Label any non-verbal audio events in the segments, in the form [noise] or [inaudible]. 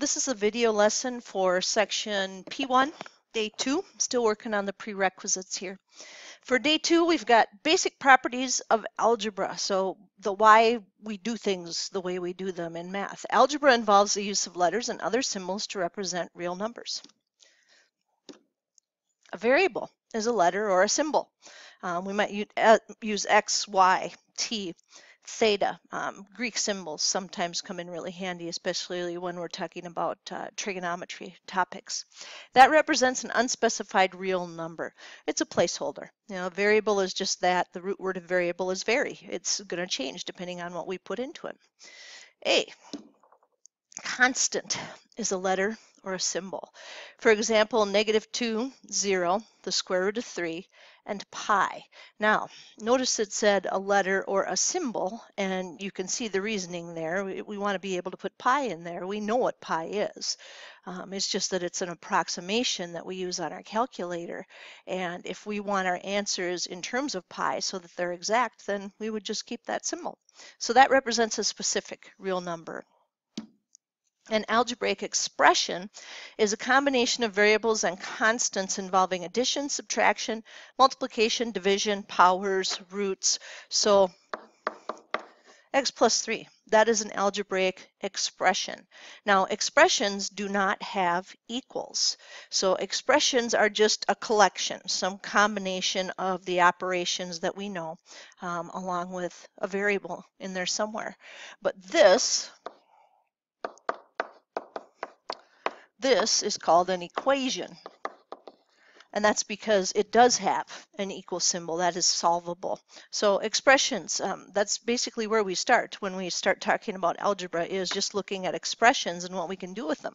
This is a video lesson for section P1, day two. Still working on the prerequisites here. For day two, we've got basic properties of algebra. So the why we do things the way we do them in math. Algebra involves the use of letters and other symbols to represent real numbers. A variable is a letter or a symbol. Um, we might uh, use x, y, t, theta. Um, Greek symbols sometimes come in really handy, especially when we're talking about uh, trigonometry topics. That represents an unspecified real number. It's a placeholder. You know, variable is just that. The root word of variable is vary. It's going to change depending on what we put into it. A, constant is a letter or a symbol. For example, negative 2, 0, the square root of 3, and pi. Now, notice it said a letter or a symbol, and you can see the reasoning there. We, we want to be able to put pi in there. We know what pi is. Um, it's just that it's an approximation that we use on our calculator. And if we want our answers in terms of pi so that they're exact, then we would just keep that symbol. So that represents a specific real number. An algebraic expression is a combination of variables and constants involving addition, subtraction, multiplication, division, powers, roots. So x plus 3, that is an algebraic expression. Now, expressions do not have equals. So expressions are just a collection, some combination of the operations that we know, um, along with a variable in there somewhere. But this This is called an equation. And that's because it does have an equal symbol that is solvable. So expressions, um, that's basically where we start when we start talking about algebra is just looking at expressions and what we can do with them.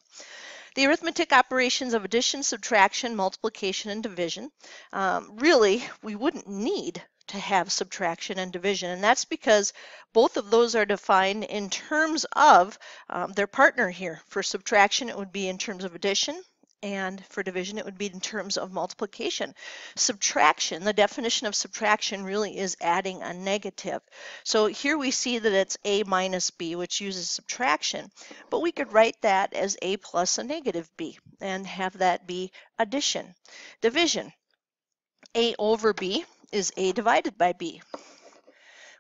The arithmetic operations of addition, subtraction, multiplication, and division, um, really, we wouldn't need to have subtraction and division. And that's because both of those are defined in terms of um, their partner here. For subtraction, it would be in terms of addition. And for division, it would be in terms of multiplication. Subtraction, the definition of subtraction really is adding a negative. So here we see that it's a minus b, which uses subtraction. But we could write that as a plus a negative b and have that be addition. Division, a over b is A divided by B.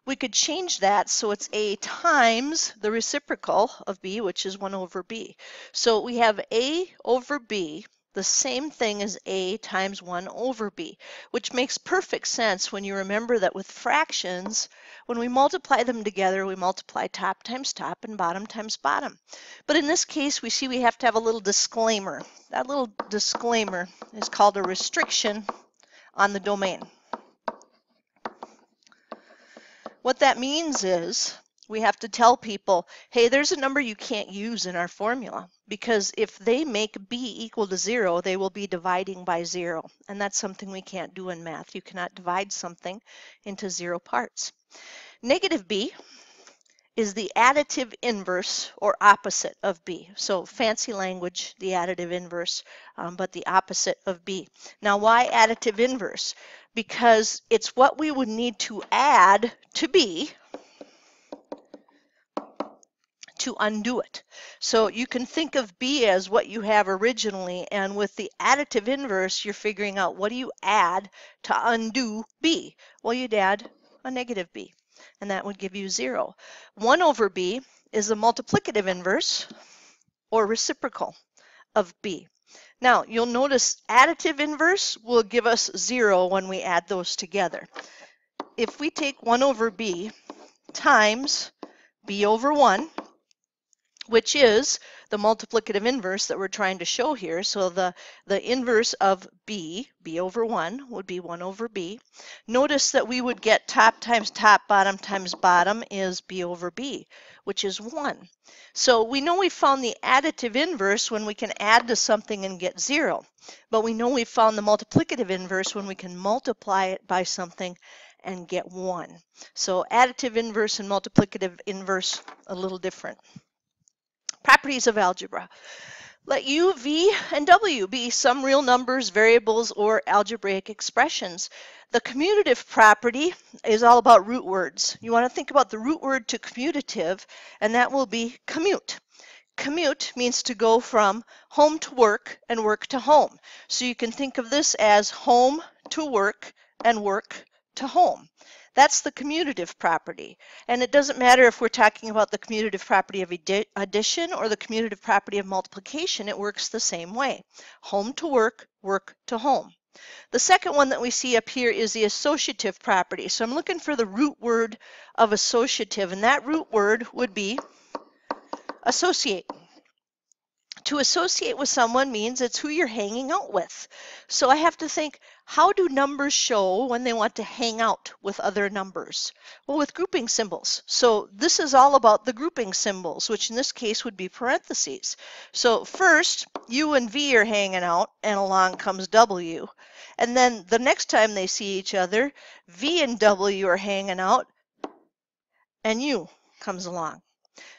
We could change that so it's A times the reciprocal of B, which is 1 over B. So we have A over B, the same thing as A times 1 over B, which makes perfect sense when you remember that with fractions, when we multiply them together, we multiply top times top and bottom times bottom. But in this case, we see we have to have a little disclaimer. That little disclaimer is called a restriction on the domain. What that means is we have to tell people, hey, there's a number you can't use in our formula because if they make b equal to zero, they will be dividing by zero. And that's something we can't do in math. You cannot divide something into zero parts. Negative b is the additive inverse or opposite of b. So fancy language, the additive inverse, um, but the opposite of b. Now why additive inverse? because it's what we would need to add to B to undo it. So you can think of B as what you have originally, and with the additive inverse, you're figuring out what do you add to undo B? Well, you'd add a negative B, and that would give you zero. 1 over B is the multiplicative inverse, or reciprocal, of B. Now, you'll notice additive inverse will give us zero when we add those together. If we take 1 over b times b over 1, which is the multiplicative inverse that we're trying to show here. So the, the inverse of b, b over 1, would be 1 over b. Notice that we would get top times top, bottom times bottom is b over b, which is 1. So we know we found the additive inverse when we can add to something and get 0. But we know we found the multiplicative inverse when we can multiply it by something and get 1. So additive inverse and multiplicative inverse a little different. Properties of algebra. Let u, v, and w be some real numbers, variables, or algebraic expressions. The commutative property is all about root words. You want to think about the root word to commutative, and that will be commute. commute means to go from home to work and work to home. So you can think of this as home to work and work to home. That's the commutative property. And it doesn't matter if we're talking about the commutative property of addition or the commutative property of multiplication, it works the same way. Home to work, work to home. The second one that we see up here is the associative property. So I'm looking for the root word of associative, and that root word would be associate. To associate with someone means it's who you're hanging out with. So I have to think, how do numbers show when they want to hang out with other numbers? Well, with grouping symbols. So this is all about the grouping symbols, which in this case would be parentheses. So first, U and V are hanging out, and along comes W. And then the next time they see each other, V and W are hanging out, and U comes along.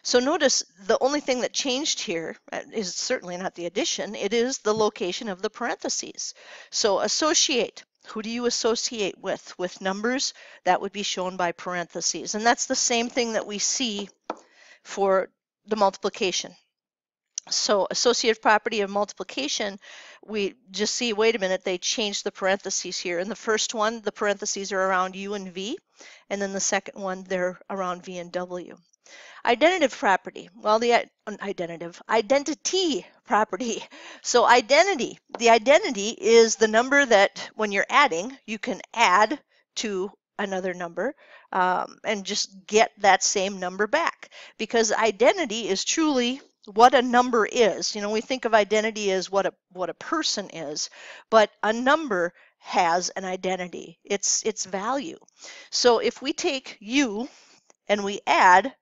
So notice the only thing that changed here uh, certainly not the addition, it is the location of the parentheses. So associate, who do you associate with? With numbers, that would be shown by parentheses. And that's the same thing that we see for the multiplication. So associative property of multiplication, we just see, wait a minute, they changed the parentheses here. In the first one, the parentheses are around U and V, and then the second one, they're around V and W. Identitive property, well, the identitive, identity property. [laughs] So identity, the identity is the number that when you're adding, you can add to another number um, and just get that same number back because identity is truly what a number is. You know, we think of identity as what a what a person is, but a number has an identity. It's its value. So if we take you and we add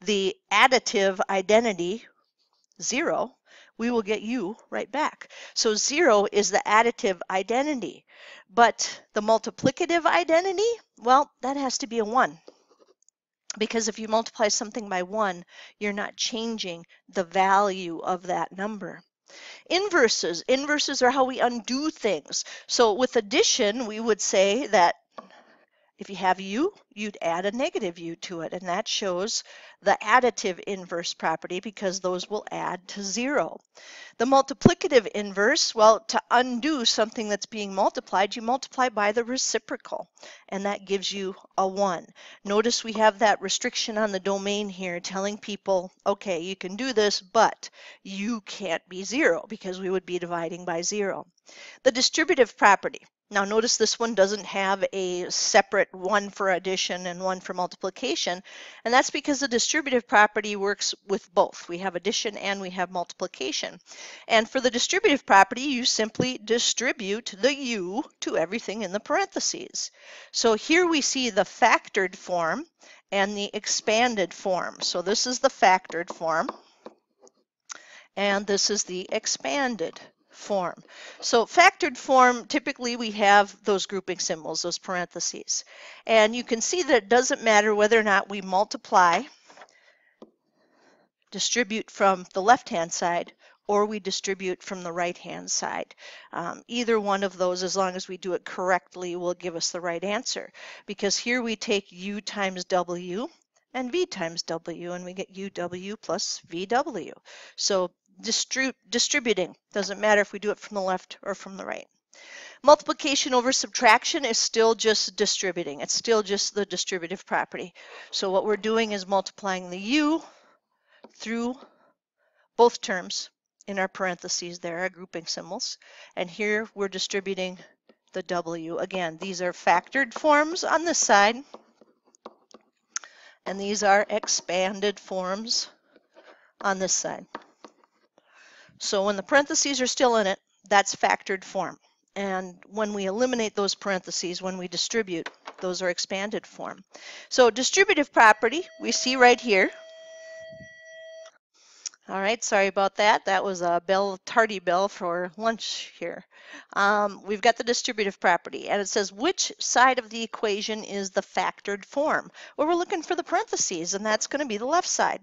the additive identity, zero, we will get u right back. So zero is the additive identity. But the multiplicative identity, well, that has to be a one. Because if you multiply something by one, you're not changing the value of that number. Inverses. Inverses are how we undo things. So with addition, we would say that if you have u, you'd add a negative u to it, and that shows the additive inverse property because those will add to zero. The multiplicative inverse, well, to undo something that's being multiplied, you multiply by the reciprocal, and that gives you a 1. Notice we have that restriction on the domain here telling people, okay, you can do this, but you can't be 0 because we would be dividing by 0. The distributive property. Now notice this one doesn't have a separate one for addition and one for multiplication, and that's because the distributive property works with both. We have addition and we have multiplication. And for the distributive property, you simply distribute the u to everything in the parentheses. So here we see the factored form and the expanded form. So this is the factored form, and this is the expanded form. So factored form, typically we have those grouping symbols, those parentheses. And you can see that it doesn't matter whether or not we multiply, distribute from the left-hand side, or we distribute from the right-hand side. Um, either one of those, as long as we do it correctly, will give us the right answer. Because here we take u times w, and v times w, and we get uw plus vw. So distri distributing. Doesn't matter if we do it from the left or from the right. Multiplication over subtraction is still just distributing. It's still just the distributive property. So what we're doing is multiplying the u through both terms in our parentheses there, our grouping symbols. And here we're distributing the w. Again, these are factored forms on this side. And these are expanded forms on this side. So when the parentheses are still in it, that's factored form. And when we eliminate those parentheses, when we distribute, those are expanded form. So distributive property, we see right here. All right, sorry about that. That was a bell, tardy bell for lunch here. Um, we've got the distributive property, and it says which side of the equation is the factored form? Well, we're looking for the parentheses, and that's going to be the left side.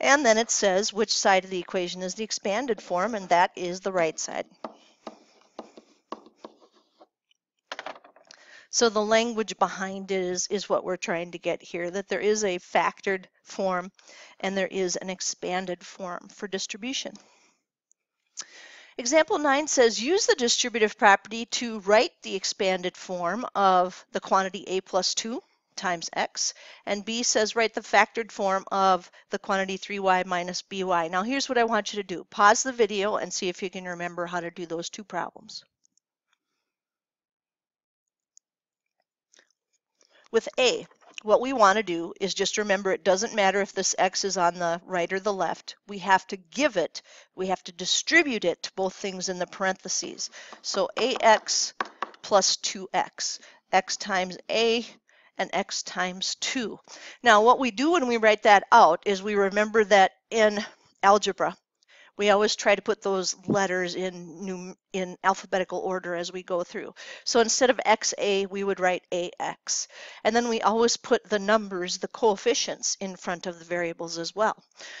And then it says which side of the equation is the expanded form, and that is the right side. So the language behind it is, is what we're trying to get here, that there is a factored form and there is an expanded form for distribution. Example 9 says use the distributive property to write the expanded form of the quantity a plus 2 times x, and b says write the factored form of the quantity 3y minus by. Now here's what I want you to do. Pause the video and see if you can remember how to do those two problems. With a, what we want to do is just remember it doesn't matter if this x is on the right or the left. We have to give it, we have to distribute it to both things in the parentheses. So ax plus 2x, x times a and x times 2. Now what we do when we write that out is we remember that in algebra we always try to put those letters in new, in alphabetical order as we go through. So instead of XA, we would write AX. And then we always put the numbers, the coefficients, in front of the variables as well.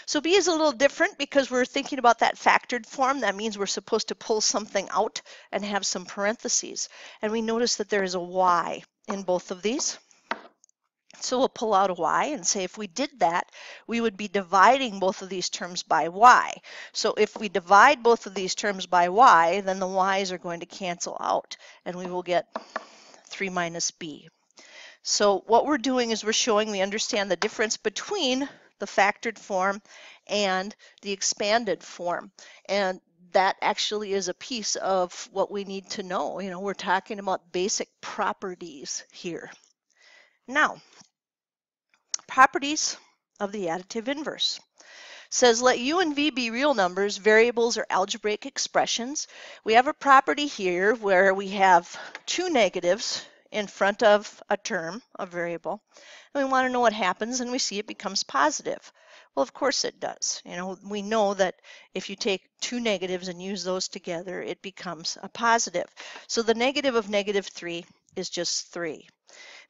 So B is a little different because we're thinking about that factored form. That means we're supposed to pull something out and have some parentheses. And we notice that there is a Y in both of these. So we'll pull out a y and say if we did that, we would be dividing both of these terms by y. So if we divide both of these terms by y, then the y's are going to cancel out and we will get 3 minus b. So what we're doing is we're showing we understand the difference between the factored form and the expanded form. And that actually is a piece of what we need to know. You know, we're talking about basic properties here. Now, properties of the additive inverse. Says let u and v be real numbers, variables, or algebraic expressions. We have a property here where we have two negatives in front of a term, a variable, and we want to know what happens, and we see it becomes positive. Well, of course it does. You know, we know that if you take two negatives and use those together, it becomes a positive. So the negative of negative 3 is just 3.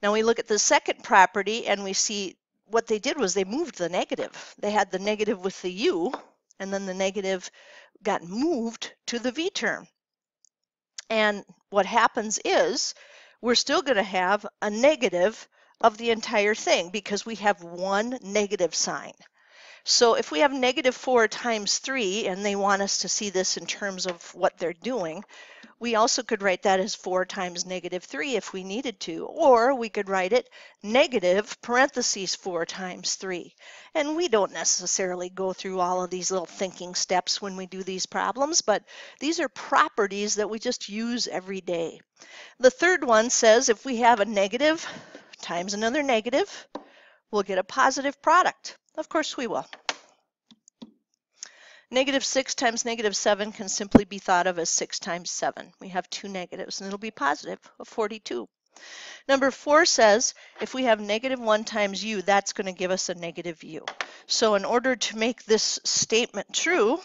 Now we look at the second property and we see what they did was they moved the negative. They had the negative with the u, and then the negative got moved to the v term. And what happens is we're still going to have a negative of the entire thing because we have one negative sign. So if we have negative 4 times 3, and they want us to see this in terms of what they're doing, we also could write that as 4 times negative 3 if we needed to, or we could write it negative parentheses 4 times 3. And we don't necessarily go through all of these little thinking steps when we do these problems, but these are properties that we just use every day. The third one says if we have a negative times another negative, we'll get a positive product. Of course we will. Negative 6 times negative 7 can simply be thought of as 6 times 7. We have two negatives, and it'll be positive of 42. Number 4 says if we have negative 1 times u, that's going to give us a negative u. So in order to make this statement true,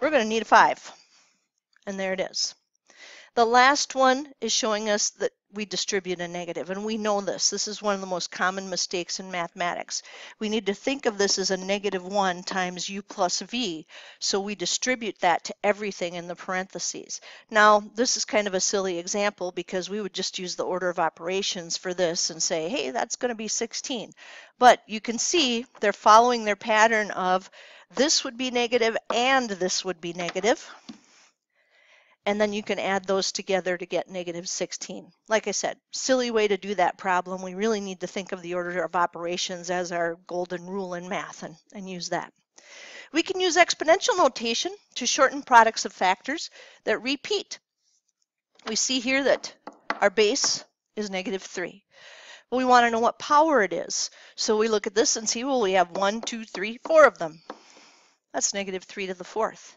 we're going to need a 5. And there it is. The last one is showing us that we distribute a negative, and we know this. This is one of the most common mistakes in mathematics. We need to think of this as a negative 1 times u plus v, so we distribute that to everything in the parentheses. Now, this is kind of a silly example because we would just use the order of operations for this and say, hey, that's going to be 16. But you can see they're following their pattern of this would be negative and this would be negative and then you can add those together to get negative 16. Like I said, silly way to do that problem. We really need to think of the order of operations as our golden rule in math and, and use that. We can use exponential notation to shorten products of factors that repeat. We see here that our base is negative 3. But we want to know what power it is. So we look at this and see, well, we have 1, 2, 3, 4 of them. That's negative 3 to the fourth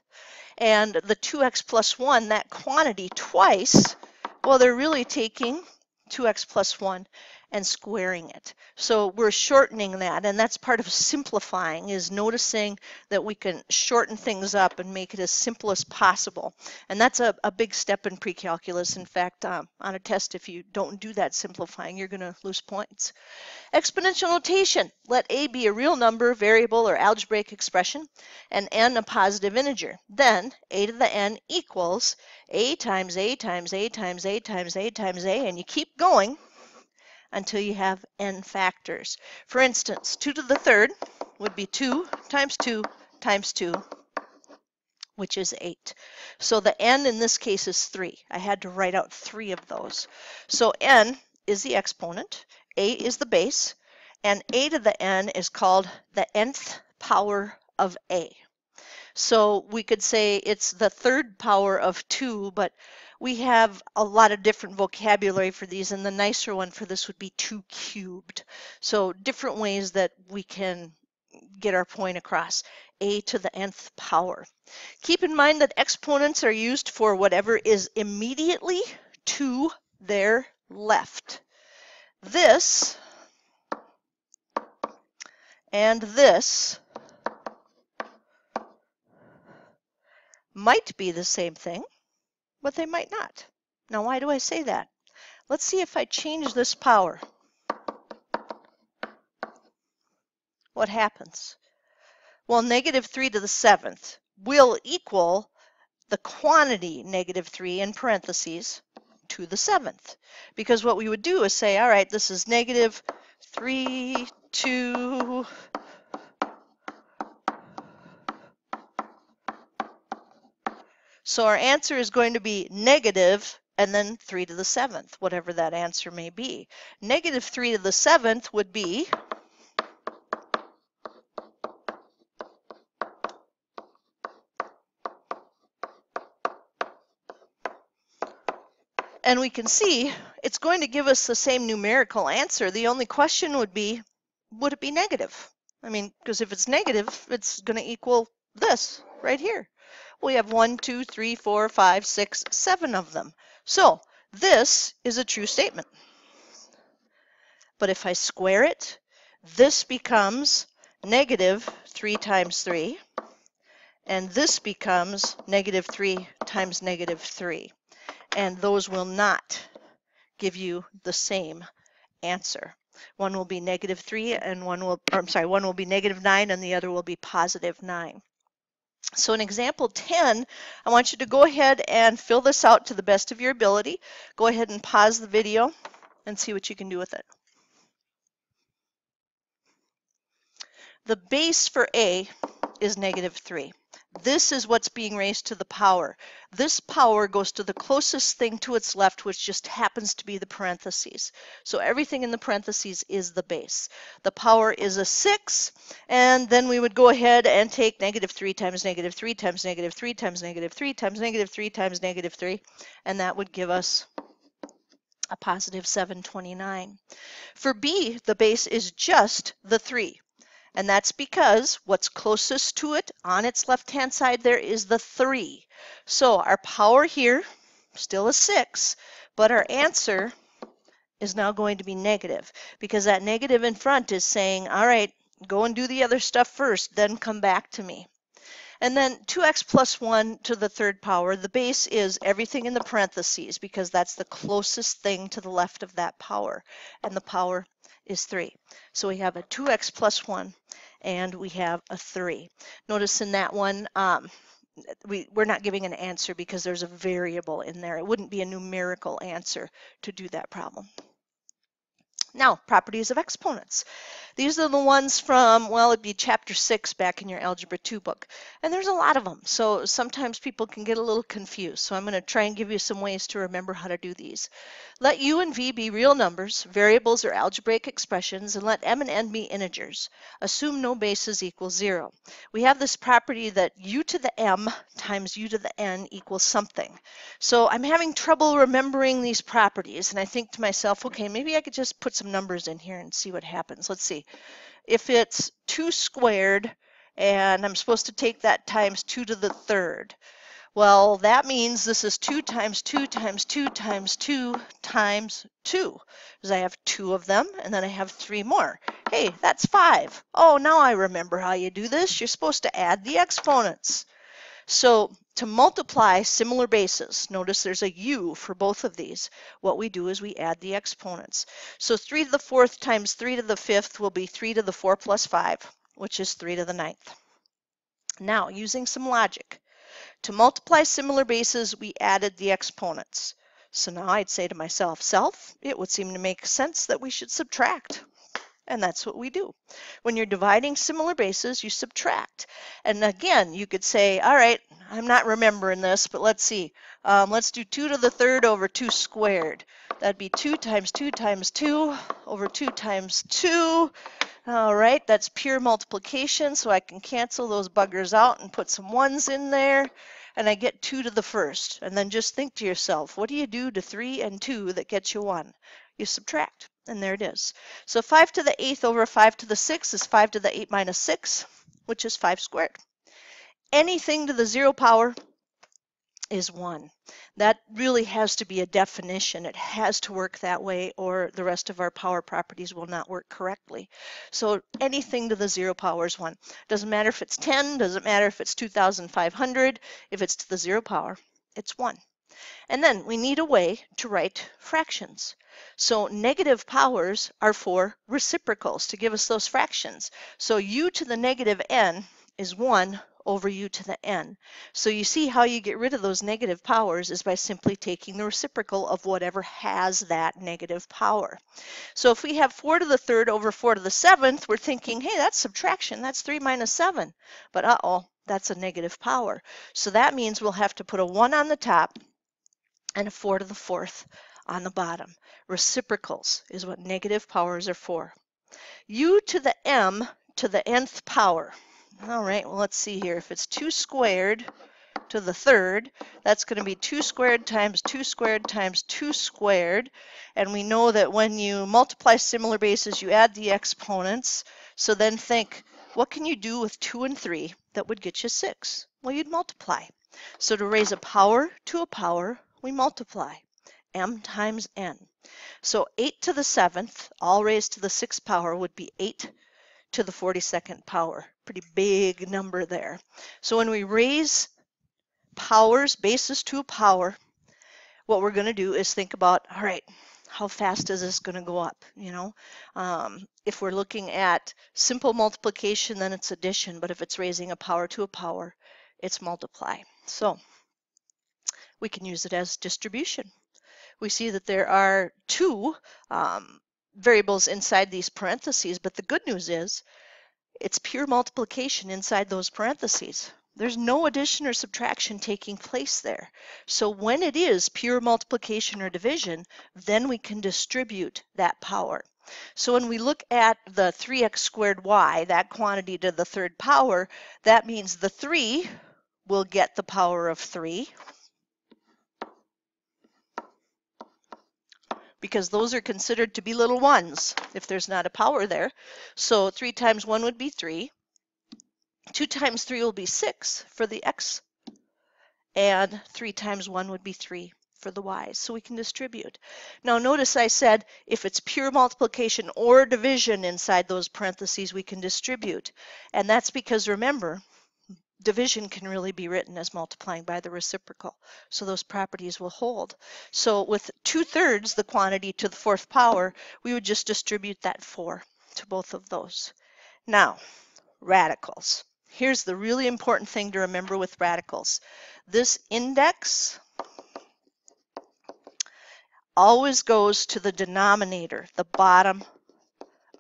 and the 2x plus 1, that quantity twice, well, they're really taking 2x plus 1 and squaring it. So we're shortening that, and that's part of simplifying, is noticing that we can shorten things up and make it as simple as possible. And that's a, a big step in pre-calculus. In fact, um, on a test, if you don't do that simplifying, you're going to lose points. Exponential notation. Let a be a real number, variable, or algebraic expression, and n a positive integer. Then a to the n equals a times a times a times a times a times a, and you keep going until you have n factors. For instance, 2 to the third would be 2 times 2 times 2, which is 8. So the n in this case is 3. I had to write out three of those. So n is the exponent, a is the base, and a to the n is called the nth power of a. So we could say it's the third power of 2, but we have a lot of different vocabulary for these, and the nicer one for this would be 2 cubed. So different ways that we can get our point across, a to the nth power. Keep in mind that exponents are used for whatever is immediately to their left. This and this might be the same thing, but they might not. Now, why do I say that? Let's see if I change this power. What happens? Well, negative 3 to the 7th will equal the quantity negative 3 in parentheses to the 7th. Because what we would do is say, all right, this is negative 3 to So our answer is going to be negative and then 3 to the 7th, whatever that answer may be. Negative 3 to the 7th would be And we can see it's going to give us the same numerical answer. The only question would be, would it be negative? I mean, because if it's negative, it's going to equal this right here. We have one, two, three, four, five, six, seven of them. So this is a true statement. But if I square it, this becomes negative 3 times 3, and this becomes negative 3 times negative 3. And those will not give you the same answer. One will be negative 3 and one will, I'm sorry, one will be negative 9 and the other will be positive 9. So in example 10, I want you to go ahead and fill this out to the best of your ability. Go ahead and pause the video and see what you can do with it. The base for A is negative 3. This is what's being raised to the power. This power goes to the closest thing to its left, which just happens to be the parentheses. So everything in the parentheses is the base. The power is a 6, and then we would go ahead and take negative 3 times negative 3 times negative 3 times negative 3 times negative 3 times negative 3, and that would give us a positive 729. For B, the base is just the 3. And that's because what's closest to it on its left-hand side there is the 3. So our power here, still a 6, but our answer is now going to be negative because that negative in front is saying, all right, go and do the other stuff first, then come back to me. And then 2x plus 1 to the third power, the base is everything in the parentheses because that's the closest thing to the left of that power. And the power is 3. So we have a 2x plus 1 and we have a 3. Notice in that one, um, we, we're not giving an answer because there's a variable in there. It wouldn't be a numerical answer to do that problem. Now, properties of exponents. These are the ones from, well, it'd be chapter six back in your Algebra 2 book. And there's a lot of them, so sometimes people can get a little confused. So I'm going to try and give you some ways to remember how to do these. Let u and v be real numbers, variables or algebraic expressions, and let m and n be integers. Assume no bases equals zero. We have this property that u to the m times u to the n equals something. So I'm having trouble remembering these properties, and I think to myself, okay, maybe I could just put some numbers in here and see what happens. Let's see. If it's 2 squared and I'm supposed to take that times 2 to the third, Well, that means this is 2 times 2 times 2 times 2 times 2. Because I have two of them, and then I have three more. Hey, that's 5. Oh, now I remember how you do this. You're supposed to add the exponents. So to multiply similar bases, notice there's a u for both of these. What we do is we add the exponents. So 3 to the 4th times 3 to the 5th will be 3 to the 4 plus 5, which is 3 to the ninth. Now, using some logic, to multiply similar bases, we added the exponents. So now I'd say to myself, self, it would seem to make sense that we should subtract. And that's what we do. When you're dividing similar bases, you subtract. And again, you could say, all right, I'm not remembering this, but let's see. Um, let's do 2 to the third over 2 squared. That'd be 2 times 2 times 2 over 2 times 2. All right, that's pure multiplication, so I can cancel those buggers out and put some ones in there, and I get 2 to the first. And then just think to yourself, what do you do to 3 and 2 that gets you 1? You subtract, and there it is. So 5 to the 8th over 5 to the 6th is 5 to the 8 minus 6, which is 5 squared. Anything to the 0 power is 1. That really has to be a definition. It has to work that way or the rest of our power properties will not work correctly. So anything to the 0 power is 1. Doesn't matter if it's 10, doesn't matter if it's 2,500. If it's to the 0 power, it's 1. And then we need a way to write fractions. So negative powers are for reciprocals to give us those fractions. So u to the negative n is 1 over u to the n. So you see how you get rid of those negative powers is by simply taking the reciprocal of whatever has that negative power. So if we have 4 to the third over 4 to the seventh, we're thinking, hey, that's subtraction. That's 3 minus 7. But uh-oh, that's a negative power. So that means we'll have to put a 1 on the top and a 4 to the fourth on the bottom. Reciprocals is what negative powers are for. u to the m to the nth power. All right, well, let's see here. If it's 2 squared to the third, that's going to be 2 squared times 2 squared times 2 squared. And we know that when you multiply similar bases, you add the exponents. So then think, what can you do with 2 and 3 that would get you 6? Well, you'd multiply. So to raise a power to a power, we multiply. m times n. So 8 to the 7th, all raised to the 6th power, would be 8 to the 42nd power. Pretty big number there. So when we raise powers, bases to a power, what we're going to do is think about, all right, how fast is this going to go up? You know, um, if we're looking at simple multiplication, then it's addition. But if it's raising a power to a power, it's multiply. So we can use it as distribution. We see that there are two um, variables inside these parentheses, but the good news is it's pure multiplication inside those parentheses. There's no addition or subtraction taking place there. So when it is pure multiplication or division, then we can distribute that power. So when we look at the 3x squared y, that quantity to the third power, that means the 3 will get the power of 3. Because those are considered to be little ones if there's not a power there. So 3 times 1 would be 3. 2 times 3 will be 6 for the x, and 3 times 1 would be 3 for the y's. So we can distribute. Now notice I said if it's pure multiplication or division inside those parentheses, we can distribute. And that's because remember, division can really be written as multiplying by the reciprocal. So those properties will hold. So with two-thirds the quantity to the fourth power, we would just distribute that 4 to both of those. Now, radicals. Here's the really important thing to remember with radicals. This index always goes to the denominator, the bottom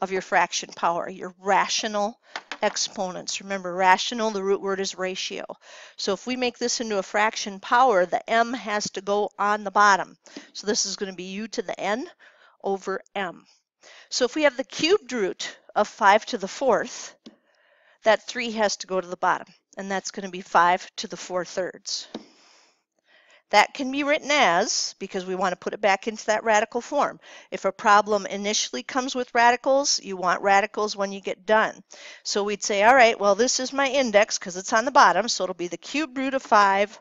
of your fraction power, your rational exponents. Remember, rational, the root word is ratio. So if we make this into a fraction power, the m has to go on the bottom. So this is going to be u to the n over m. So if we have the cubed root of 5 to the fourth, that 3 has to go to the bottom, and that's going to be 5 to the 4 thirds. That can be written as, because we want to put it back into that radical form. If a problem initially comes with radicals, you want radicals when you get done. So we'd say, all right, well, this is my index because it's on the bottom, so it'll be the cube root of 5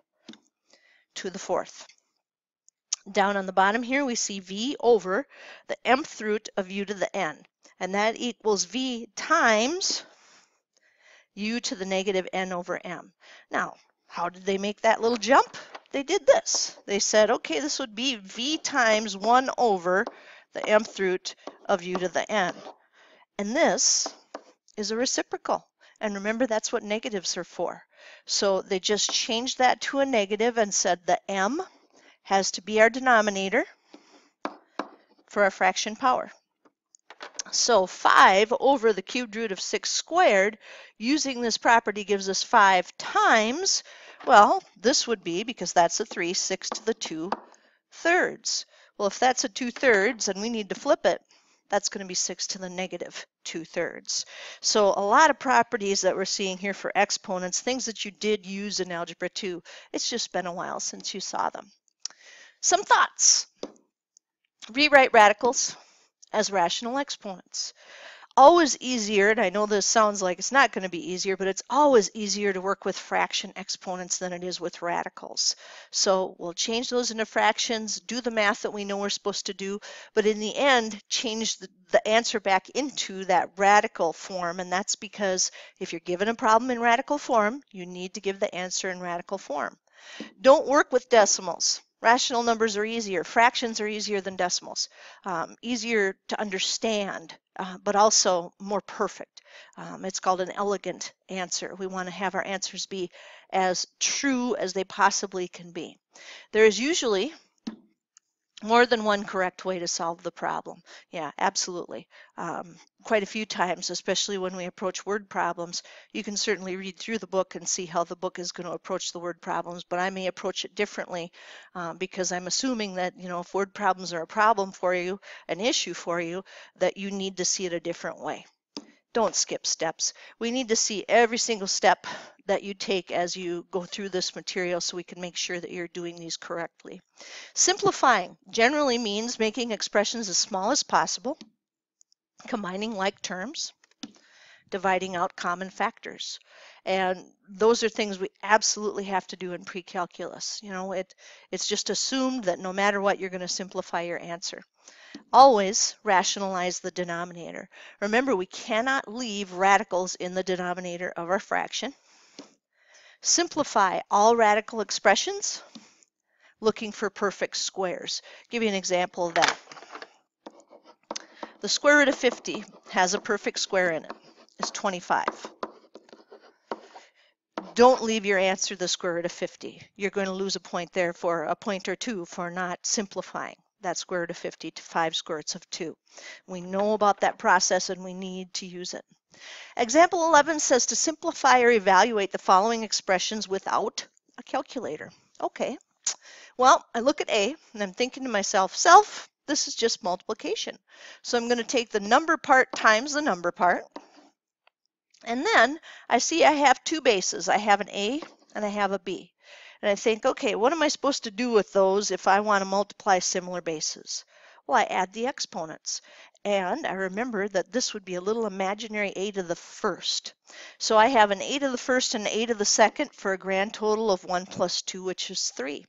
to the fourth. Down on the bottom here, we see v over the mth root of u to the n, and that equals v times u to the negative n over m. Now, how did they make that little jump? They did this. They said, okay, this would be v times 1 over the mth root of u to the n. And this is a reciprocal. And remember, that's what negatives are for. So they just changed that to a negative and said the m has to be our denominator for our fraction power. So 5 over the cubed root of 6 squared, using this property gives us 5 times, well, this would be, because that's a 3, 6 to the 2 thirds. Well, if that's a 2 thirds and we need to flip it, that's going to be 6 to the negative 2 thirds. So a lot of properties that we're seeing here for exponents, things that you did use in Algebra 2, it's just been a while since you saw them. Some thoughts. Rewrite radicals as rational exponents. Always easier, and I know this sounds like it's not going to be easier, but it's always easier to work with fraction exponents than it is with radicals. So we'll change those into fractions, do the math that we know we're supposed to do, but in the end, change the, the answer back into that radical form, and that's because if you're given a problem in radical form, you need to give the answer in radical form. Don't work with decimals. Rational numbers are easier. Fractions are easier than decimals. Um, easier to understand, uh, but also more perfect. Um, it's called an elegant answer. We want to have our answers be as true as they possibly can be. There is usually more than one correct way to solve the problem. Yeah, absolutely. Um, quite a few times, especially when we approach word problems, you can certainly read through the book and see how the book is going to approach the word problems, but I may approach it differently um, because I'm assuming that, you know, if word problems are a problem for you, an issue for you, that you need to see it a different way. Don't skip steps. We need to see every single step that you take as you go through this material so we can make sure that you're doing these correctly. Simplifying generally means making expressions as small as possible, combining like terms, dividing out common factors. And those are things we absolutely have to do in pre-calculus. You know, it, it's just assumed that no matter what, you're going to simplify your answer. Always rationalize the denominator. Remember, we cannot leave radicals in the denominator of our fraction. Simplify all radical expressions, looking for perfect squares. give you an example of that. The square root of 50 has a perfect square in it. It's 25. Don't leave your answer the square root of 50. You're going to lose a point there for a point or two for not simplifying that square root of 50 to 5 square roots of 2. We know about that process and we need to use it. Example 11 says to simplify or evaluate the following expressions without a calculator. Okay, well, I look at A and I'm thinking to myself, self, this is just multiplication. So I'm going to take the number part times the number part. And then I see I have two bases. I have an A and I have a B. And I think, okay, what am I supposed to do with those if I want to multiply similar bases? Well, I add the exponents. And I remember that this would be a little imaginary a to the first. So I have an a to the first and an a to the second for a grand total of 1 plus 2, which is 3.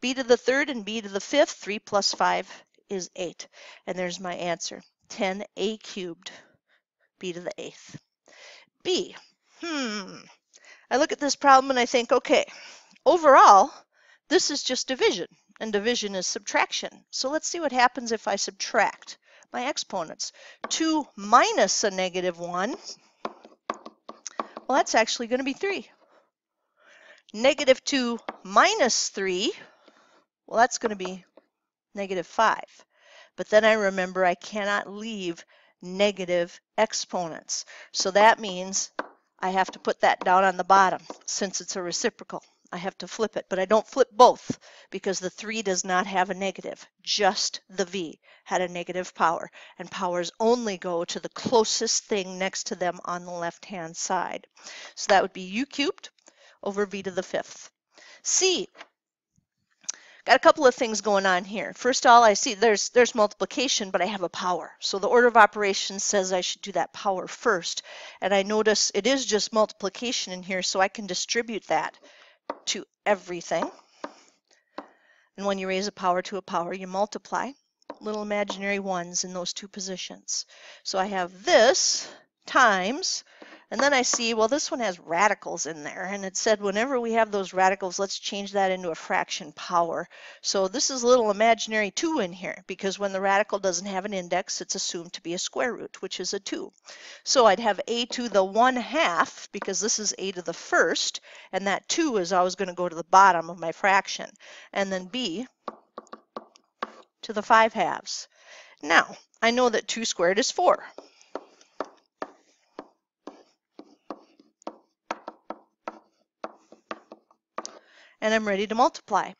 b to the third and b to the fifth, 3 plus 5 is 8. And there's my answer, 10a cubed, b to the eighth. b, hmm. I look at this problem and I think, okay, Overall, this is just division, and division is subtraction. So let's see what happens if I subtract my exponents. 2 minus a negative 1, well, that's actually going to be 3. Negative 2 minus 3, well, that's going to be negative 5. But then I remember I cannot leave negative exponents. So that means I have to put that down on the bottom since it's a reciprocal. I have to flip it, but I don't flip both because the 3 does not have a negative. Just the v had a negative power, and powers only go to the closest thing next to them on the left-hand side. So that would be u cubed over v to the fifth. C, got a couple of things going on here. First of all, I see there's there's multiplication, but I have a power. So the order of operations says I should do that power first. And I notice it is just multiplication in here, so I can distribute that to everything. And when you raise a power to a power, you multiply little imaginary ones in those two positions. So I have this times, and then I see, well, this one has radicals in there. And it said whenever we have those radicals, let's change that into a fraction power. So this is a little imaginary 2 in here, because when the radical doesn't have an index, it's assumed to be a square root, which is a 2. So I'd have a to the 1 half, because this is a to the first, and that 2 is always going to go to the bottom of my fraction. And then b to the 5 halves. Now, I know that 2 squared is 4. And I'm ready to multiply.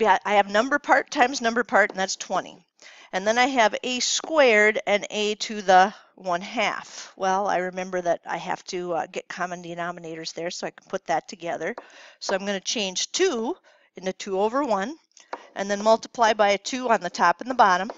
I have number part times number part, and that's 20. And then I have a squared and a to the 1 half. Well, I remember that I have to uh, get common denominators there, so I can put that together. So I'm going to change 2 into 2 over 1 and then multiply by a 2 on the top and the bottom,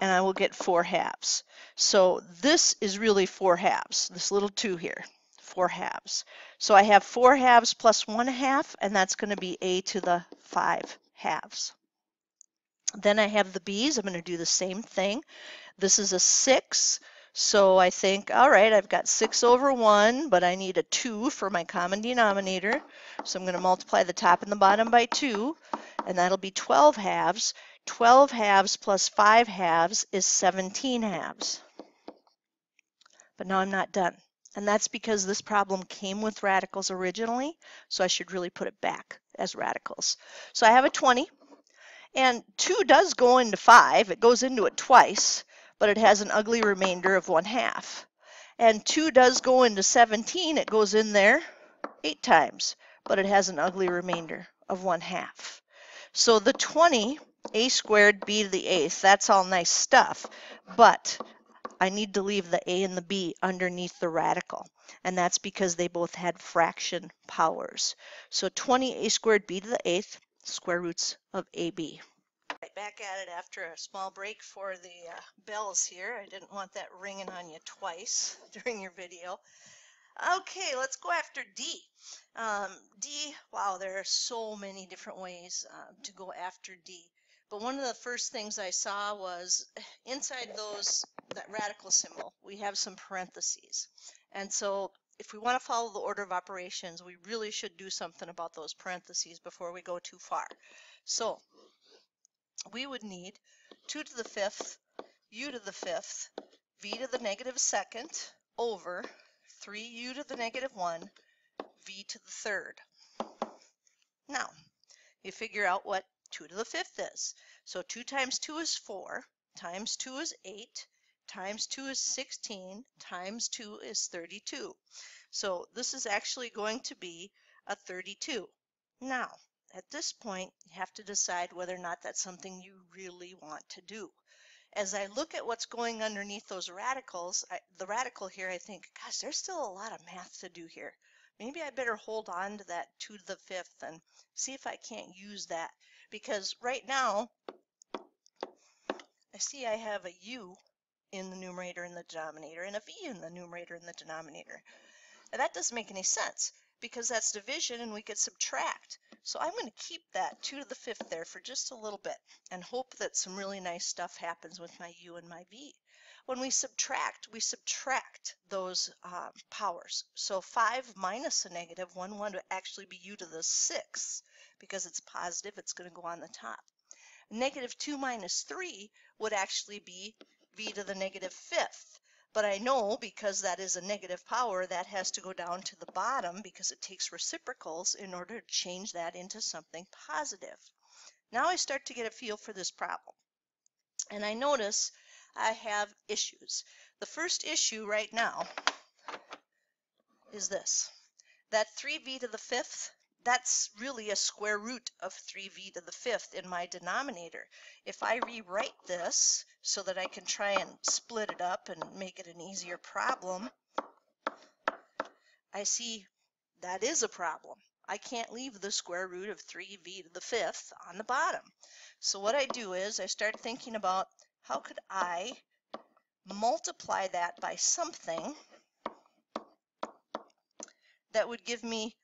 and I will get 4 halves. So this is really 4 halves, this little 2 here, 4 halves. So I have 4 halves plus 1 half, and that's going to be a to the 5 halves. Then I have the b's. I'm going to do the same thing. This is a 6. So I think, all right, I've got 6 over 1, but I need a 2 for my common denominator. So I'm going to multiply the top and the bottom by 2 and that'll be 12 halves. 12 halves plus 5 halves is 17 halves. But now I'm not done. And that's because this problem came with radicals originally, so I should really put it back as radicals. So I have a 20, and 2 does go into 5. It goes into it twice, but it has an ugly remainder of 1 half. And 2 does go into 17. It goes in there 8 times, but it has an ugly remainder of 1 half. So the 20, a squared, b to the eighth, that's all nice stuff, but I need to leave the a and the b underneath the radical, and that's because they both had fraction powers. So 20 a squared b to the eighth, square roots of ab. Right back at it after a small break for the uh, bells here. I didn't want that ringing on you twice [laughs] during your video. Okay, let's go after D. Um, D, wow, there are so many different ways uh, to go after D. But one of the first things I saw was eh, inside those, that radical symbol, we have some parentheses. And so if we want to follow the order of operations, we really should do something about those parentheses before we go too far. So we would need 2 to the fifth, u to the fifth, v to the negative second over 3u to the negative 1, v to the third. Now, you figure out what 2 to the fifth is. So 2 times 2 is 4, times 2 is 8, times 2 is 16, times 2 is 32. So this is actually going to be a 32. Now, at this point, you have to decide whether or not that's something you really want to do as I look at what's going underneath those radicals, I, the radical here, I think, gosh, there's still a lot of math to do here. Maybe I better hold on to that 2 to the fifth and see if I can't use that. Because right now, I see I have a u in the numerator and the denominator and a v in the numerator and the denominator. Now that doesn't make any sense because that's division and we could subtract. So I'm going to keep that 2 to the fifth there for just a little bit and hope that some really nice stuff happens with my u and my v. When we subtract, we subtract those um, powers. So 5 minus a negative 1 would actually be u to the sixth because it's positive, it's going to go on the top. Negative 2 minus 3 would actually be v to the negative fifth but I know because that is a negative power, that has to go down to the bottom because it takes reciprocals in order to change that into something positive. Now I start to get a feel for this problem. And I notice I have issues. The first issue right now is this. That 3v to the fifth that's really a square root of 3v to the fifth in my denominator. If I rewrite this so that I can try and split it up and make it an easier problem, I see that is a problem. I can't leave the square root of 3v to the fifth on the bottom. So what I do is I start thinking about how could I multiply that by something that would give me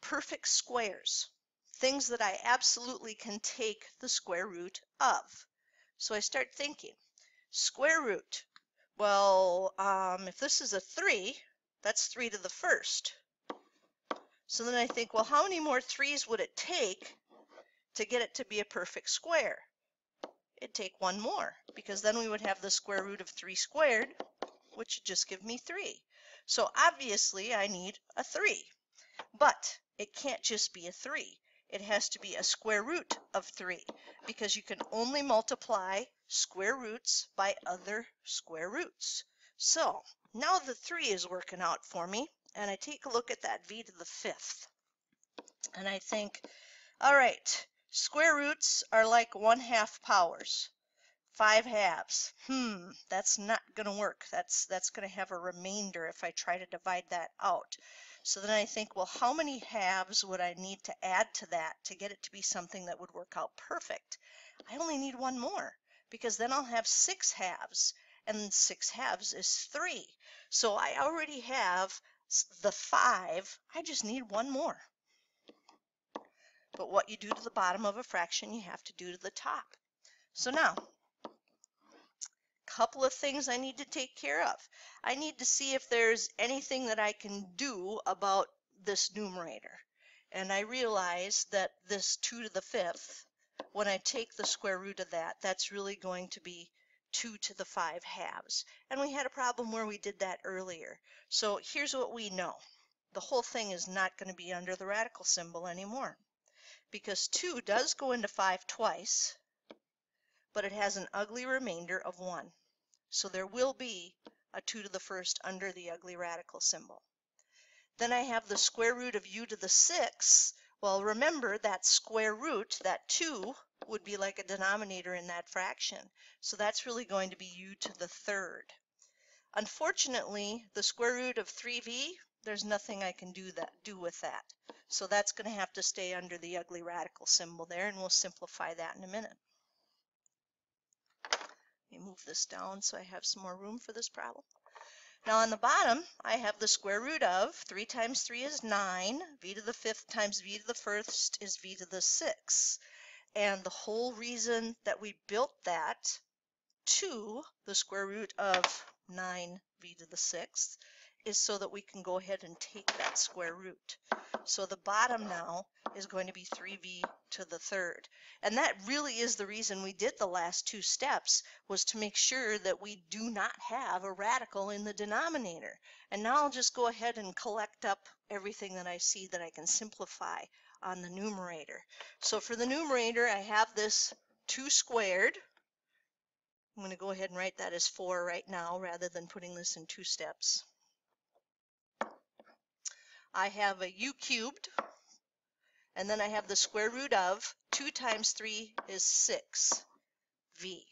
perfect squares. things that I absolutely can take the square root of. So I start thinking, square root. Well, um, if this is a 3, that's 3 to the first. So then I think, well, how many more 3's would it take to get it to be a perfect square? It'd take one more, because then we would have the square root of 3 squared, which would just give me 3. So obviously I need a 3. But it can't just be a 3. It has to be a square root of 3 because you can only multiply square roots by other square roots. So now the 3 is working out for me and I take a look at that v to the fifth and I think, all right, square roots are like 1 half powers. 5 halves. Hmm, that's not going to work. That's that's going to have a remainder if I try to divide that out. So then I think, well, how many halves would I need to add to that to get it to be something that would work out perfect? I only need one more because then I'll have six halves and six halves is three. So I already have the five, I just need one more. But what you do to the bottom of a fraction, you have to do to the top. So now, a couple of things I need to take care of. I need to see if there's anything that I can do about this numerator. And I realize that this 2 to the fifth, when I take the square root of that, that's really going to be 2 to the 5 halves. And we had a problem where we did that earlier. So here's what we know. The whole thing is not going to be under the radical symbol anymore. Because 2 does go into 5 twice, but it has an ugly remainder of 1. So there will be a 2 to the first under the ugly radical symbol. Then I have the square root of u to the 6. Well, remember that square root, that 2, would be like a denominator in that fraction. So that's really going to be u to the third. Unfortunately, the square root of 3v, there's nothing I can do that do with that. So that's going to have to stay under the ugly radical symbol there, and we'll simplify that in a minute. Let me move this down so I have some more room for this problem. Now on the bottom, I have the square root of 3 times 3 is 9, v to the fifth times v to the first is v to the sixth. And the whole reason that we built that to the square root of 9 v to the sixth is so that we can go ahead and take that square root. So the bottom now is going to be 3v to the third. And that really is the reason we did the last two steps was to make sure that we do not have a radical in the denominator. And now I'll just go ahead and collect up everything that I see that I can simplify on the numerator. So for the numerator, I have this 2 squared. I'm going to go ahead and write that as 4 right now rather than putting this in two steps. I have a u cubed, and then I have the square root of 2 times 3 is 6v.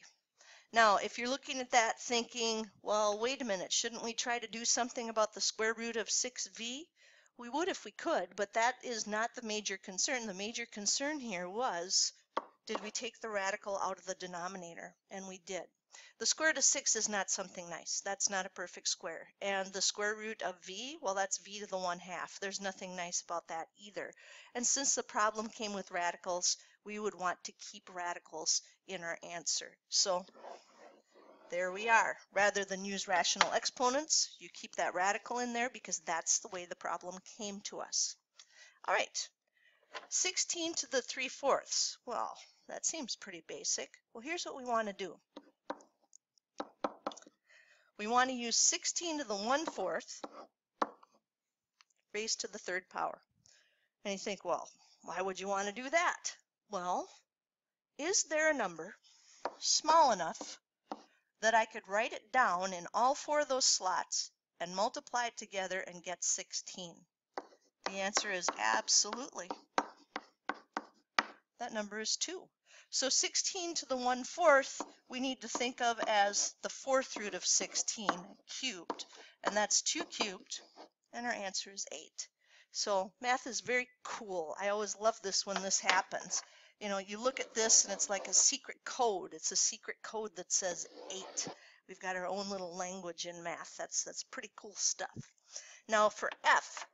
Now, if you're looking at that thinking, well, wait a minute, shouldn't we try to do something about the square root of 6v? We would if we could, but that is not the major concern. The major concern here was, did we take the radical out of the denominator? And we did. The square root of 6 is not something nice. That's not a perfect square. And the square root of v, well, that's v to the 1 half. There's nothing nice about that either. And since the problem came with radicals, we would want to keep radicals in our answer. So there we are. Rather than use rational exponents, you keep that radical in there because that's the way the problem came to us. All right, 16 to the 3 fourths. Well, that seems pretty basic. Well, here's what we want to do we want to use 16 to the 1 fourth raised to the third power. And you think, well, why would you want to do that? Well, is there a number small enough that I could write it down in all four of those slots and multiply it together and get 16? The answer is absolutely. That number is 2. So 16 to the 1 fourth we need to think of as the fourth root of 16 cubed. And that's 2 cubed, and our answer is 8. So math is very cool. I always love this when this happens. You know, you look at this and it's like a secret code. It's a secret code that says 8. We've got our own little language in math. That's, that's pretty cool stuff. Now for F,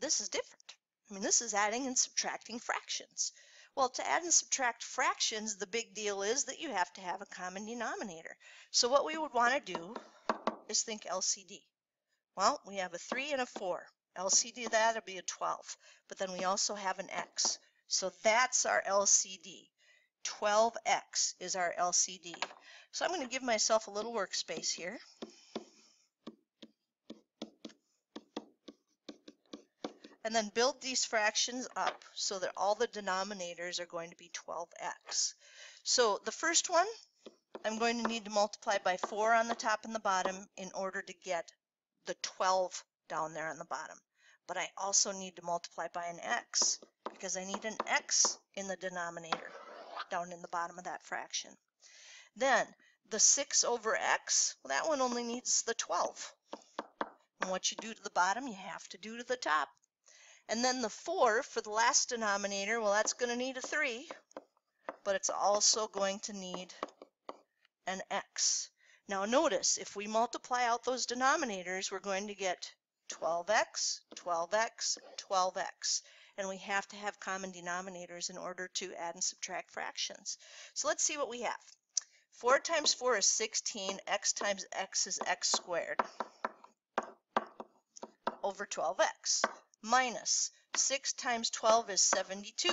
this is different I mean, this is adding and subtracting fractions. Well, to add and subtract fractions, the big deal is that you have to have a common denominator. So what we would want to do is think LCD. Well, we have a 3 and a 4. LCD that will be a 12. But then we also have an X. So that's our LCD. 12X is our LCD. So I'm going to give myself a little workspace here. And then build these fractions up so that all the denominators are going to be 12x. So the first one, I'm going to need to multiply by 4 on the top and the bottom in order to get the 12 down there on the bottom. But I also need to multiply by an x because I need an x in the denominator down in the bottom of that fraction. Then the 6 over x, well, that one only needs the 12. And what you do to the bottom, you have to do to the top. And then the 4 for the last denominator, well, that's going to need a 3, but it's also going to need an x. Now notice, if we multiply out those denominators, we're going to get 12x, 12x, 12x. And we have to have common denominators in order to add and subtract fractions. So let's see what we have. 4 times 4 is 16, x times x is x squared over 12x minus 6 times 12 is 72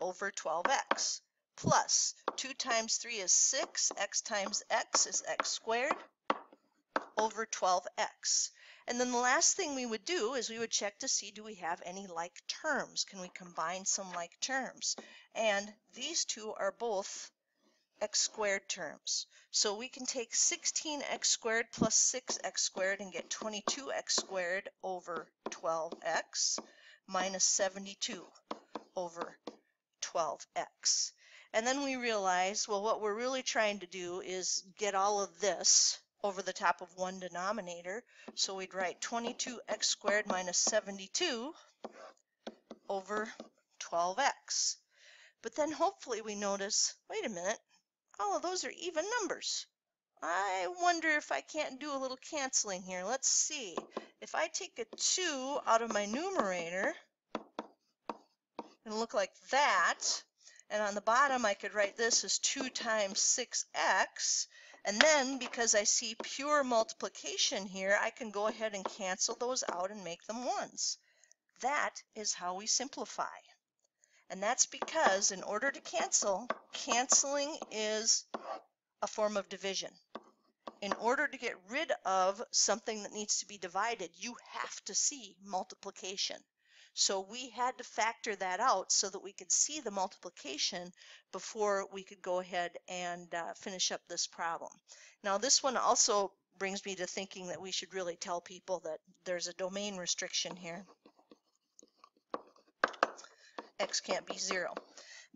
over 12x plus 2 times 3 is 6, x times x is x squared over 12x. And then the last thing we would do is we would check to see do we have any like terms? Can we combine some like terms? And these two are both x squared terms. So we can take 16x squared plus 6x squared and get 22x squared over 12x minus 72 over 12x. And then we realize, well, what we're really trying to do is get all of this over the top of one denominator. So we'd write 22x squared minus 72 over 12x. But then hopefully we notice, wait a minute, all of those are even numbers. I wonder if I can't do a little canceling here. Let's see. If I take a 2 out of my numerator, it'll look like that. And on the bottom, I could write this as 2 times 6x. And then, because I see pure multiplication here, I can go ahead and cancel those out and make them ones. That is how we simplify. And that's because in order to cancel, canceling is a form of division. In order to get rid of something that needs to be divided, you have to see multiplication. So we had to factor that out so that we could see the multiplication before we could go ahead and uh, finish up this problem. Now this one also brings me to thinking that we should really tell people that there's a domain restriction here x can't be zero.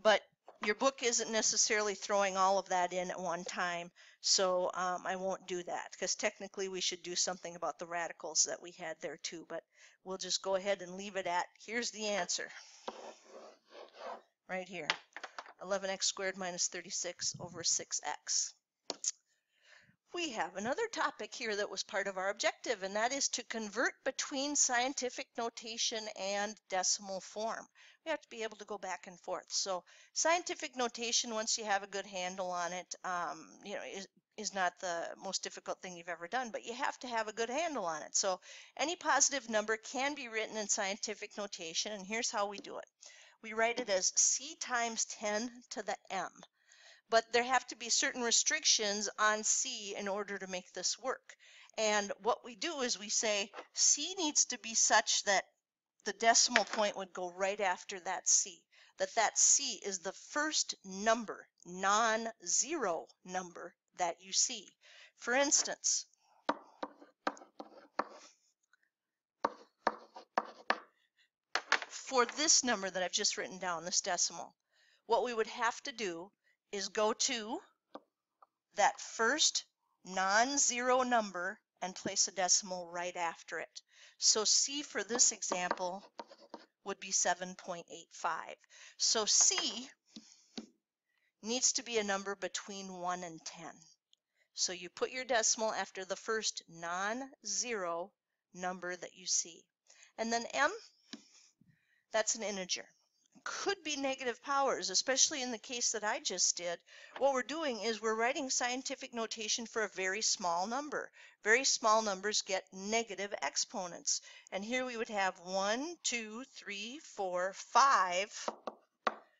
But your book isn't necessarily throwing all of that in at one time, so um, I won't do that because technically we should do something about the radicals that we had there too, but we'll just go ahead and leave it at, here's the answer, right here, 11x squared minus 36 over 6x we have another topic here that was part of our objective, and that is to convert between scientific notation and decimal form. We have to be able to go back and forth. So scientific notation, once you have a good handle on it, um, you know, is, is not the most difficult thing you've ever done, but you have to have a good handle on it. So any positive number can be written in scientific notation, and here's how we do it. We write it as c times 10 to the m but there have to be certain restrictions on C in order to make this work. And what we do is we say C needs to be such that the decimal point would go right after that C, that that C is the first number, non-zero number that you see. For instance, for this number that I've just written down, this decimal, what we would have to do is go to that first non-zero number and place a decimal right after it. So C for this example would be 7.85. So C needs to be a number between 1 and 10. So you put your decimal after the first non-zero number that you see. And then M, That's an integer. Could be negative powers, especially in the case that I just did. What we're doing is we're writing scientific notation for a very small number. Very small numbers get negative exponents. And here we would have one, two, three, four, five.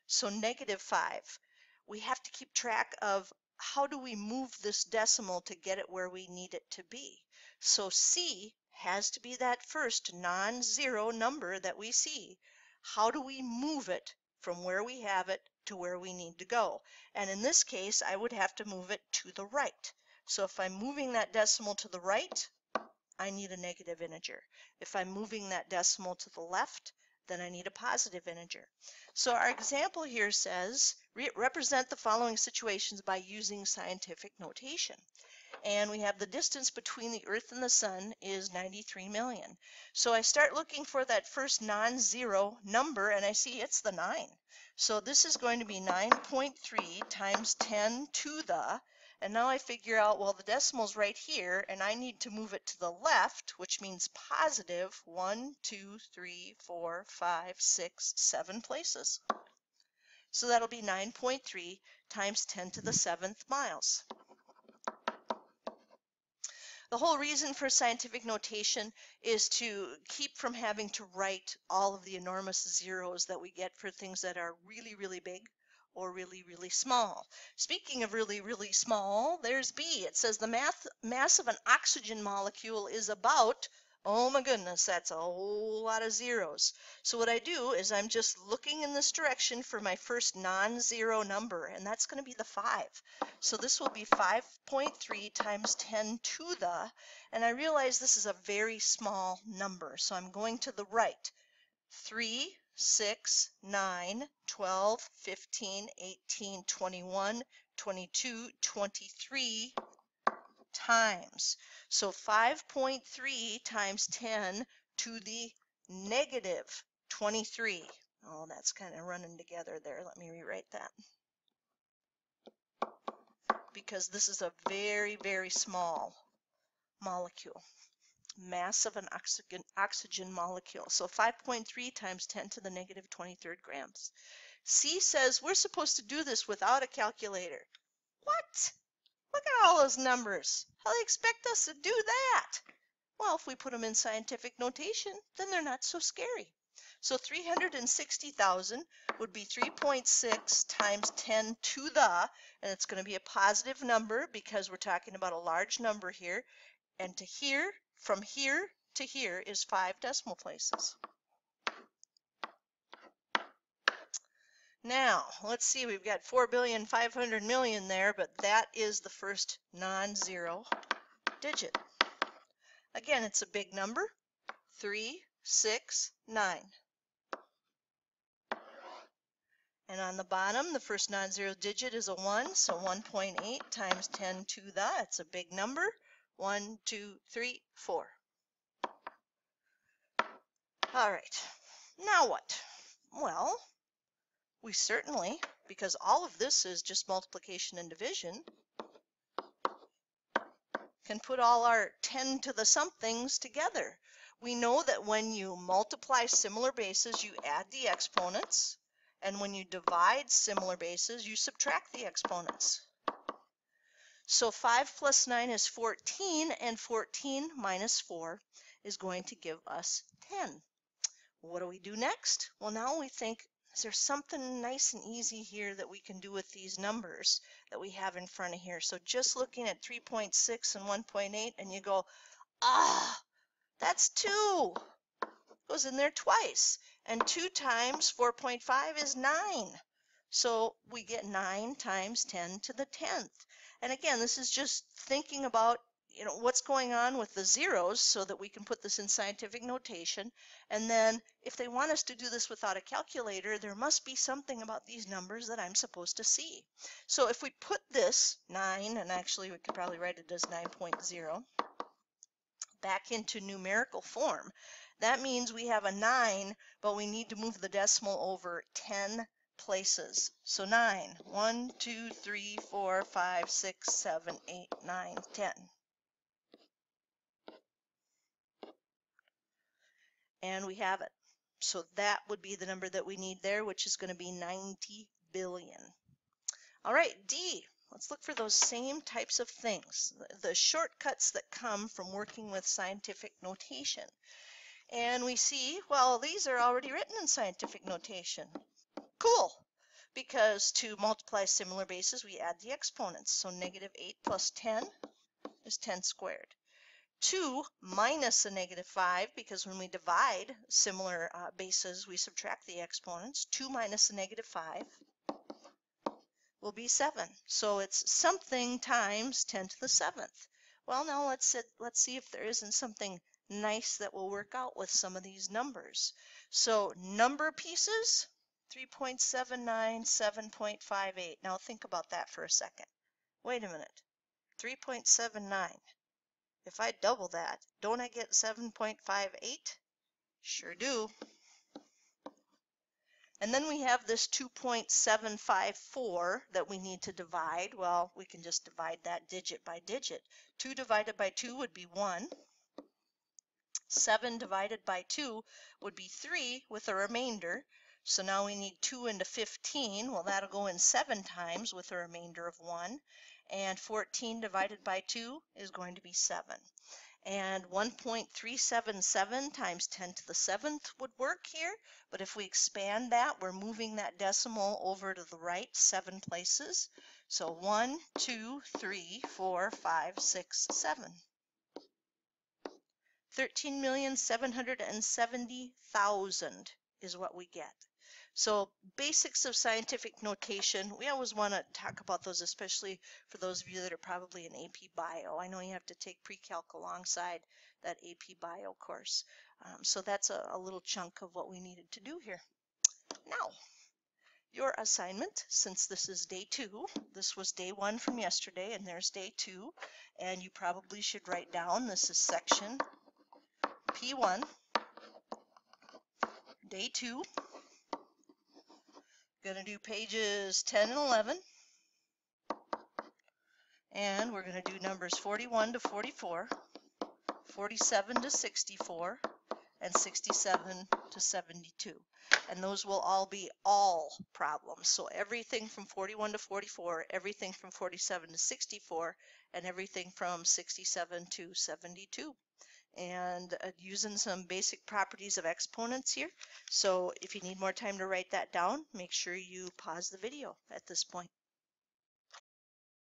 So negative five. We have to keep track of how do we move this decimal to get it where we need it to be. So C has to be that first non-zero number that we see. How do we move it from where we have it to where we need to go? And in this case, I would have to move it to the right. So if I'm moving that decimal to the right, I need a negative integer. If I'm moving that decimal to the left, then I need a positive integer. So our example here says, re represent the following situations by using scientific notation and we have the distance between the Earth and the Sun is 93 million. So I start looking for that first non-zero number, and I see it's the 9. So this is going to be 9.3 times 10 to the, and now I figure out, well, the decimal's right here, and I need to move it to the left, which means positive 1, 2, 3, 4, 5, 6, 7 places. So that'll be 9.3 times 10 to the 7th miles. The whole reason for scientific notation is to keep from having to write all of the enormous zeros that we get for things that are really, really big or really, really small. Speaking of really, really small, there's B. It says the math, mass of an oxygen molecule is about Oh my goodness, that's a whole lot of zeros. So what I do is I'm just looking in this direction for my first non-zero number, and that's going to be the 5. So this will be 5.3 times 10 to the, and I realize this is a very small number, so I'm going to the right. 3, 6, 9, 12, 15, 18, 21, 22, 23, times. So 5.3 times 10 to the negative 23. Oh, that's kind of running together there. Let me rewrite that. Because this is a very, very small molecule. Mass of an oxygen, oxygen molecule. So 5.3 times 10 to the negative 23rd grams. C says we're supposed to do this without a calculator. What? Look at all those numbers. How they expect us to do that? Well, if we put them in scientific notation, then they're not so scary. So 360,000 would be 3.6 times 10 to the, and it's going to be a positive number because we're talking about a large number here. And to here, from here to here is five decimal places. Now, let's see, we've got 4 billion 500 million there, but that is the first non-zero digit. Again, it's a big number, 3, 6, 9. And on the bottom, the first non-zero digit is a 1, so 1.8 times 10 to the, it's a big number, 1, 2, 3, 4. All right, now what? Well, we certainly, because all of this is just multiplication and division, can put all our 10 to the somethings together. We know that when you multiply similar bases, you add the exponents, and when you divide similar bases, you subtract the exponents. So 5 plus 9 is 14, and 14 minus 4 is going to give us 10. What do we do next? Well, now we think is there something nice and easy here that we can do with these numbers that we have in front of here? So just looking at 3.6 and 1.8 and you go, ah, that's 2. Goes in there twice. And 2 times 4.5 is 9. So we get 9 times 10 to the 10th. And again, this is just thinking about you know what's going on with the zeros so that we can put this in scientific notation and then if they want us to do this without a calculator there must be something about these numbers that I'm supposed to see so if we put this 9 and actually we could probably write it as 9.0 back into numerical form that means we have a 9 but we need to move the decimal over 10 places. So 9, 1, 2, 3, 4, 5, 6, 7, 8, 9, 10. And we have it. so that would be the number that we need there, which is going to be 90 billion. All right, D. Let's look for those same types of things, the shortcuts that come from working with scientific notation. And we see, well, these are already written in scientific notation. Cool, because to multiply similar bases, we add the exponents. So negative 8 plus 10 is 10 squared. 2 minus a negative 5, because when we divide similar uh, bases, we subtract the exponents. 2 minus a negative 5 will be 7. So it's something times 10 to the 7th. Well, now let's, let's see if there isn't something nice that will work out with some of these numbers. So number pieces, 3.79, 7.58. Now think about that for a second. Wait a minute. 3.79. If I double that, don't I get 7.58? Sure do. And then we have this 2.754 that we need to divide. Well, we can just divide that digit by digit. 2 divided by 2 would be 1. 7 divided by 2 would be 3 with a remainder. So now we need 2 into 15. Well, that'll go in 7 times with a remainder of 1. And 14 divided by 2 is going to be 7 and 1.377 times 10 to the 7th would work here. But if we expand that, we're moving that decimal over to the right seven places. So 1, 2, 3, 4, 5, 6, 7. 13,770,000 is what we get. So basics of scientific notation, we always want to talk about those, especially for those of you that are probably in AP Bio. I know you have to take pre-calc alongside that AP Bio course. Um, so that's a, a little chunk of what we needed to do here. Now, your assignment, since this is day two, this was day one from yesterday, and there's day two, and you probably should write down, this is section P1, day two, Going to do pages 10 and 11. And we're going to do numbers 41 to 44, 47 to 64, and 67 to 72. And those will all be all problems. So everything from 41 to 44, everything from 47 to 64, and everything from 67 to 72 and uh, using some basic properties of exponents here. So if you need more time to write that down, make sure you pause the video at this point.